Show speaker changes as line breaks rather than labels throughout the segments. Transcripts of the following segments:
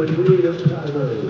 but we really don't have a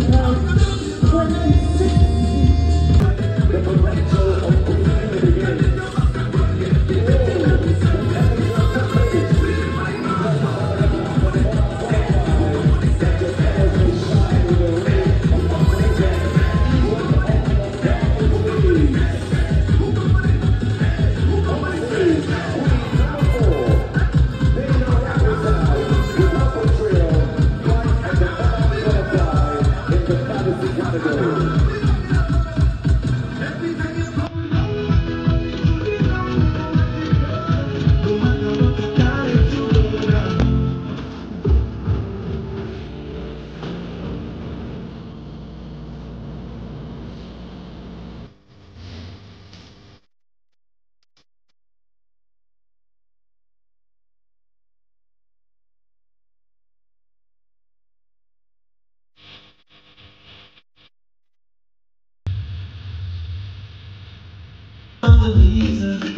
the house.
believes it.